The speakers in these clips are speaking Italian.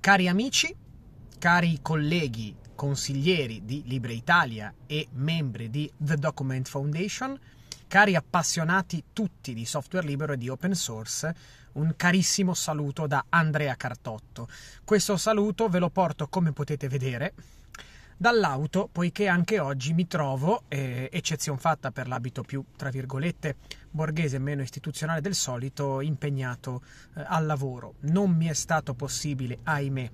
Cari amici, cari colleghi consiglieri di Libre Italia e membri di The Document Foundation, cari appassionati tutti di software libero e di open source, un carissimo saluto da Andrea Cartotto. Questo saluto ve lo porto, come potete vedere, dall'auto, poiché anche oggi mi trovo, eh, eccezione fatta per l'abito più, tra virgolette, borghese e meno istituzionale del solito, impegnato eh, al lavoro. Non mi è stato possibile, ahimè,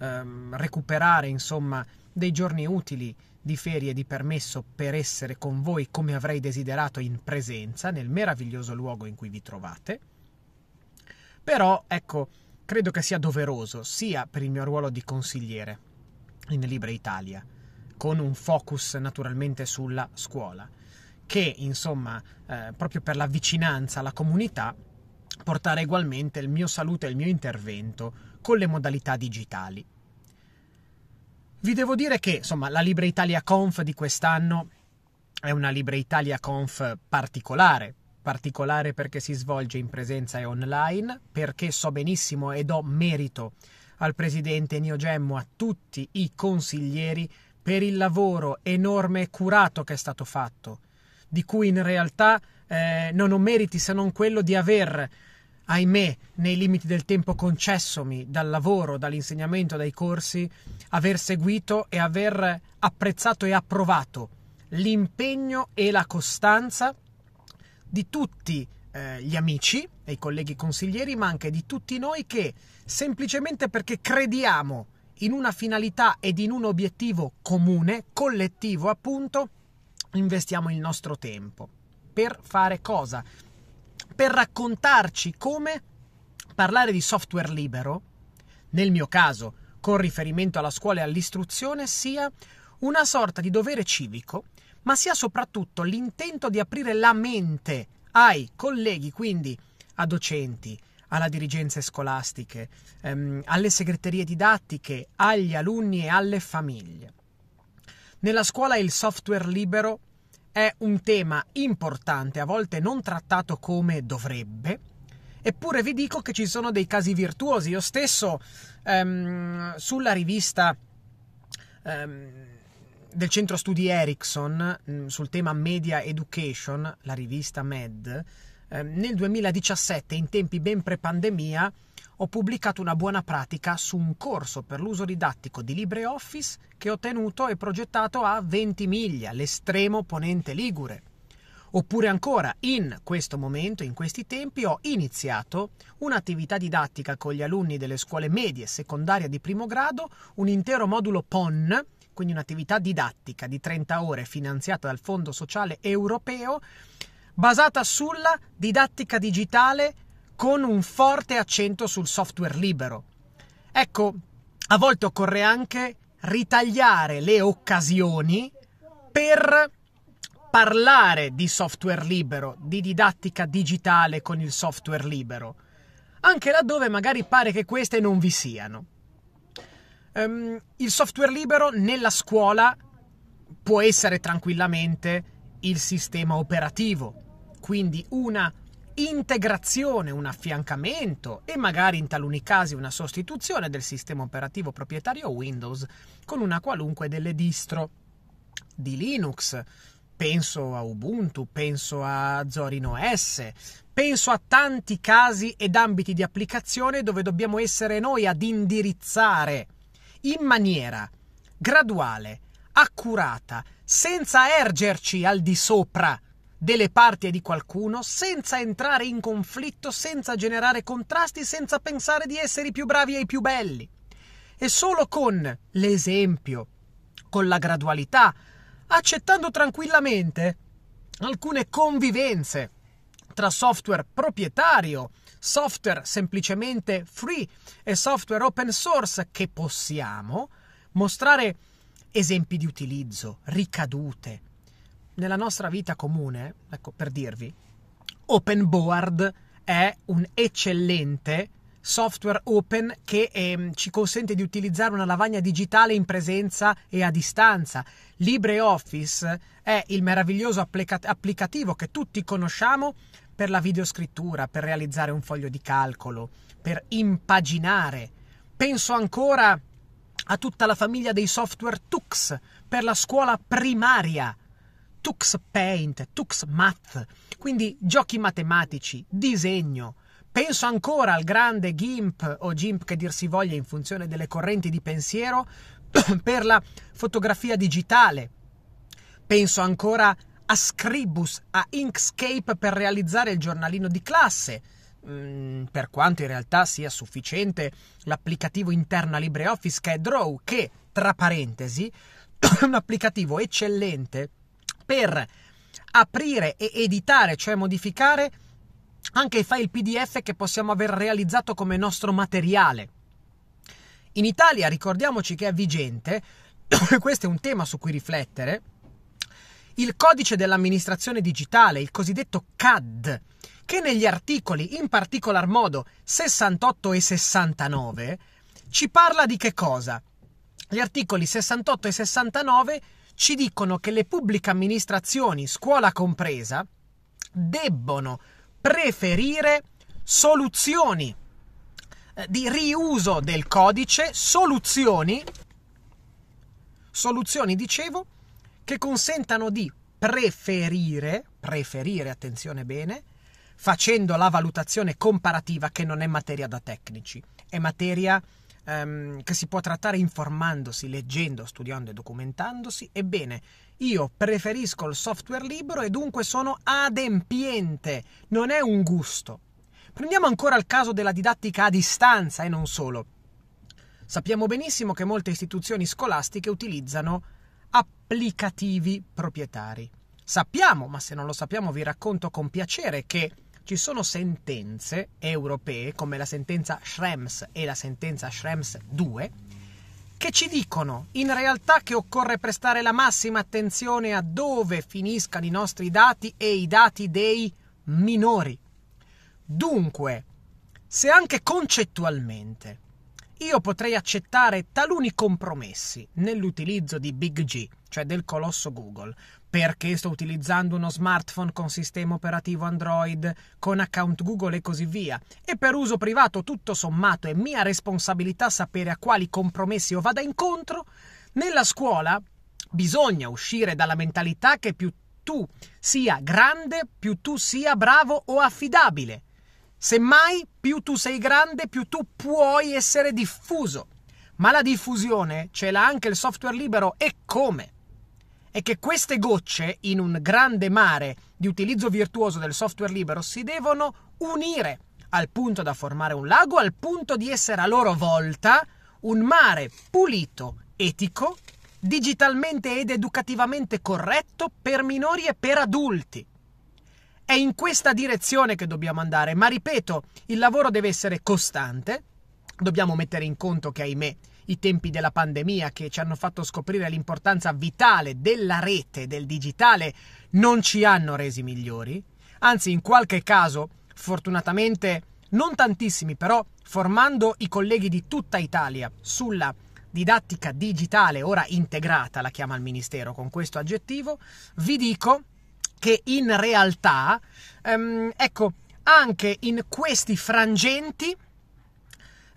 ehm, recuperare insomma dei giorni utili di ferie di permesso per essere con voi come avrei desiderato in presenza nel meraviglioso luogo in cui vi trovate. Però ecco, credo che sia doveroso sia per il mio ruolo di consigliere in Libre Italia, con un focus naturalmente sulla scuola, che insomma eh, proprio per la vicinanza alla comunità portare ugualmente il mio saluto e il mio intervento con le modalità digitali. Vi devo dire che, insomma, la Libre Italia Conf di quest'anno è una Libre Italia Conf particolare, particolare perché si svolge in presenza e online, perché so benissimo e do merito al presidente Nio Gemmo, a tutti i consiglieri per il lavoro enorme e curato che è stato fatto, di cui in realtà eh, non ho meriti se non quello di aver ahimè, nei limiti del tempo concessomi dal lavoro, dall'insegnamento, dai corsi, aver seguito e aver apprezzato e approvato l'impegno e la costanza di tutti eh, gli amici e i colleghi consiglieri, ma anche di tutti noi che semplicemente perché crediamo in una finalità ed in un obiettivo comune, collettivo appunto, investiamo il nostro tempo. Per fare cosa? per raccontarci come parlare di software libero, nel mio caso con riferimento alla scuola e all'istruzione, sia una sorta di dovere civico, ma sia soprattutto l'intento di aprire la mente ai colleghi, quindi a docenti, alla dirigenze scolastiche, ehm, alle segreterie didattiche, agli alunni e alle famiglie. Nella scuola il software libero è un tema importante, a volte non trattato come dovrebbe, eppure vi dico che ci sono dei casi virtuosi. Io stesso ehm, sulla rivista ehm, del centro studi Ericsson mm, sul tema Media Education, la rivista MED, ehm, nel 2017, in tempi ben pre-pandemia, ho pubblicato una buona pratica su un corso per l'uso didattico di LibreOffice che ho tenuto e progettato a Ventimiglia, l'estremo ponente ligure. Oppure ancora, in questo momento, in questi tempi, ho iniziato un'attività didattica con gli alunni delle scuole medie e secondarie di primo grado, un intero modulo PON, quindi un'attività didattica di 30 ore finanziata dal Fondo Sociale Europeo, basata sulla didattica digitale con un forte accento sul software libero. Ecco, a volte occorre anche ritagliare le occasioni per parlare di software libero, di didattica digitale con il software libero, anche laddove magari pare che queste non vi siano. Um, il software libero nella scuola può essere tranquillamente il sistema operativo, quindi una integrazione, un affiancamento e magari in taluni casi una sostituzione del sistema operativo proprietario Windows con una qualunque delle distro di Linux. Penso a Ubuntu, penso a Zorin OS, penso a tanti casi ed ambiti di applicazione dove dobbiamo essere noi ad indirizzare in maniera graduale, accurata, senza ergerci al di sopra delle parti di qualcuno senza entrare in conflitto, senza generare contrasti, senza pensare di essere i più bravi e i più belli. E solo con l'esempio, con la gradualità, accettando tranquillamente alcune convivenze tra software proprietario, software semplicemente free e software open source che possiamo mostrare esempi di utilizzo, ricadute, nella nostra vita comune, ecco per dirvi, OpenBoard è un eccellente software open che eh, ci consente di utilizzare una lavagna digitale in presenza e a distanza. LibreOffice è il meraviglioso applica- applicativo che tutti conosciamo per la videoscrittura, per realizzare un foglio di calcolo, per impaginare Penso ancora a tutta la famiglia dei software Tux per la scuola primaria. Tux Paint, Tux Math, quindi giochi matematici, disegno. Penso ancora al grande GIMP o GIMP che dir si voglia in funzione delle correnti di pensiero per la fotografia digitale. Penso ancora a Scribus, a Inkscape per realizzare il giornalino di classe. Mm, per quanto in realtà sia sufficiente l'applicativo interno a LibreOffice che è Draw, che, tra parentesi, è un applicativo eccellente per aprire e editare, cioè modificare anche i file PDF che possiamo aver realizzato come nostro materiale. In Italia ricordiamoci che è vigente, questo è un tema su cui riflettere, il codice dell'amministrazione digitale, il cosiddetto CAD, che negli articoli, in particolar modo 68 e 69, ci parla di che cosa? Gli articoli 68 e 69 ci dicono che le pubbliche amministrazioni, scuola compresa, debbono preferire soluzioni eh, di riuso del codice, soluzioni, soluzioni dicevo, che consentano di preferire, preferire, attenzione bene, facendo la valutazione comparativa che non è materia da tecnici, è materia um, che si può trattare informandosi, leggendo, studiando e documentandosi. Ebbene, io preferisco il software libero e dunque sono adempiente, non è un gusto. Prendiamo ancora il caso della didattica a distanza e non solo. Sappiamo benissimo che molte istituzioni scolastiche utilizzano applicativi proprietari. Sappiamo, ma se non lo sappiamo vi racconto con piacere, che ci sono sentenze europee, come la sentenza Schrems e la sentenza Schrems 2, che ci dicono in realtà che occorre prestare la massima attenzione a dove finiscano i nostri dati e i dati dei minori. Dunque, se anche concettualmente io potrei accettare taluni compromessi nell'utilizzo di Big G, cioè del colosso Google, perché sto utilizzando uno smartphone con sistema operativo Android, con account Google e così via, e per uso privato tutto sommato è mia responsabilità sapere a quali compromessi io vada incontro, nella scuola bisogna uscire dalla mentalità che più tu sia grande, più tu sia bravo o affidabile Semmai, più tu sei grande, più tu puoi essere diffuso. Ma la diffusione ce l'ha anche il software libero e come? È che queste gocce, in un grande mare di utilizzo virtuoso del software libero, si devono unire al punto da formare un lago, al punto di essere a loro volta un mare pulito, etico, digitalmente ed educativamente corretto per minori e per adulti. È in questa direzione che dobbiamo andare, ma ripeto, il lavoro deve essere costante. Dobbiamo mettere in conto che, ahimè, i tempi della pandemia che ci hanno fatto scoprire l'importanza vitale della rete, del digitale, non ci hanno resi migliori. Anzi, in qualche caso, fortunatamente, non tantissimi, però, formando i colleghi di tutta Italia sulla didattica digitale, ora integrata, la chiama il Ministero con questo aggettivo, vi dico che in realtà, um, ecco, anche in questi frangenti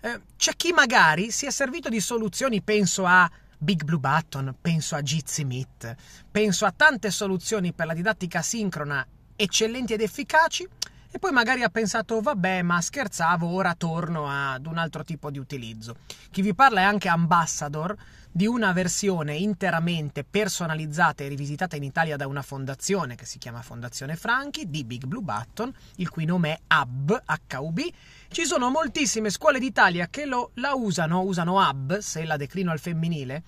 eh, c'è chi magari si è servito di soluzioni, penso a Big Blue Button, penso a Jitsi Meet, penso a tante soluzioni per la didattica sincrona eccellenti ed efficaci, e poi magari ha pensato, vabbè, ma scherzavo, ora torno ad un altro tipo di utilizzo. Chi vi parla è anche ambassador di una versione interamente personalizzata e rivisitata in Italia da una fondazione che si chiama Fondazione Franchi di Big Blue Button, il cui nome è Hub, HUB. Ci sono moltissime scuole d'Italia che lo, la usano, usano Hub, se la declino al femminile,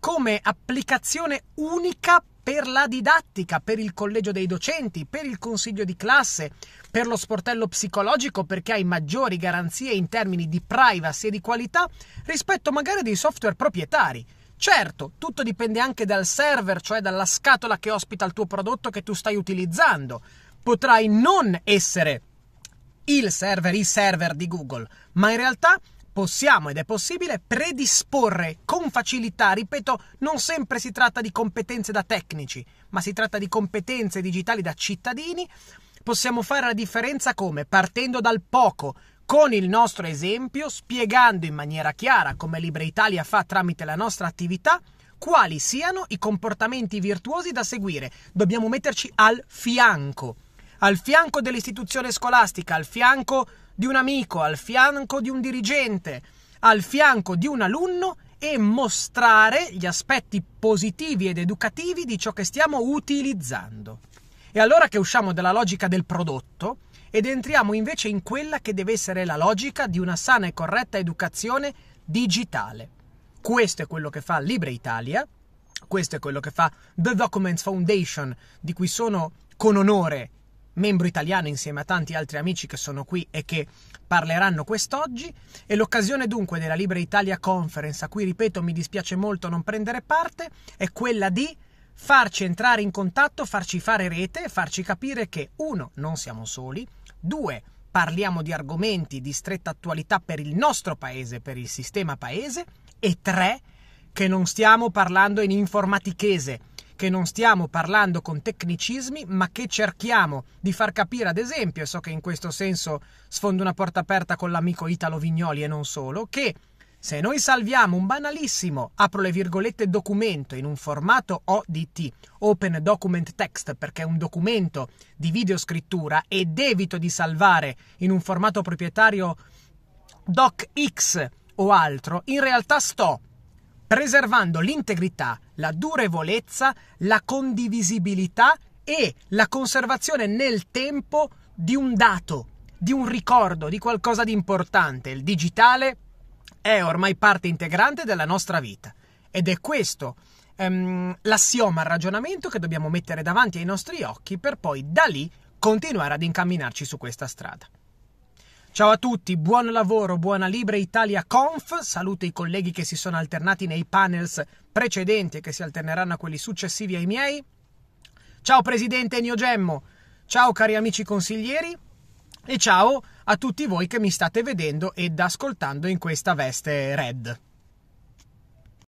come applicazione unica per la didattica, per il collegio dei docenti, per il consiglio di classe, per lo sportello psicologico perché hai maggiori garanzie in termini di privacy e di qualità rispetto magari dei software proprietari. Certo, tutto dipende anche dal server, cioè dalla scatola che ospita il tuo prodotto che tu stai utilizzando. Potrai non essere il server, i server di Google, ma in realtà possiamo ed è possibile predisporre con facilità, ripeto, non sempre si tratta di competenze da tecnici, ma si tratta di competenze digitali da cittadini, possiamo fare la differenza come? Partendo dal poco, con il nostro esempio, spiegando in maniera chiara come Libre Italia fa tramite la nostra attività, quali siano i comportamenti virtuosi da seguire. Dobbiamo metterci al fianco, al fianco dell'istituzione scolastica, al fianco di un amico, al fianco di un dirigente, al fianco di un alunno e mostrare gli aspetti positivi ed educativi di ciò che stiamo utilizzando. E allora che usciamo dalla logica del prodotto, ed entriamo invece in quella che deve essere la logica di una sana e corretta educazione digitale. Questo è quello che fa Libre Italia, questo è quello che fa The Documents Foundation, di cui sono con onore membro italiano insieme a tanti altri amici che sono qui e che parleranno quest'oggi e l'occasione dunque della Libre Italia Conference, a cui ripeto mi dispiace molto non prendere parte, è quella di farci entrare in contatto, farci fare rete farci capire che uno, non siamo soli, 2. Parliamo di argomenti di stretta attualità per il nostro paese, per il sistema paese. E 3. Che non stiamo parlando in informatichese, che non stiamo parlando con tecnicismi, ma che cerchiamo di far capire, ad esempio, e so che in questo senso sfondo una porta aperta con l'amico Italo Vignoli e non solo, che se noi salviamo un banalissimo, apro le virgolette, documento in un formato ODT, Open Document Text, perché è un documento di videoscrittura, ed evito di salvare in un formato proprietario DocX o altro, in realtà sto preservando l'integrità, la durevolezza, la condivisibilità e la conservazione nel tempo di un dato, di un ricordo, di qualcosa di importante. Il digitale è ormai parte integrante della nostra vita ed è questo um, l'assioma, il ragionamento che dobbiamo mettere davanti ai nostri occhi per poi da lì continuare ad incamminarci su questa strada. Ciao a tutti, buon lavoro, buona Libre Italia Conf, saluto i colleghi che si sono alternati nei panels precedenti e che si alterneranno a quelli successivi ai miei. Ciao Presidente Ennio Gemmo, ciao cari amici consiglieri e ciao a tutti voi che mi state vedendo ed ascoltando in questa veste red.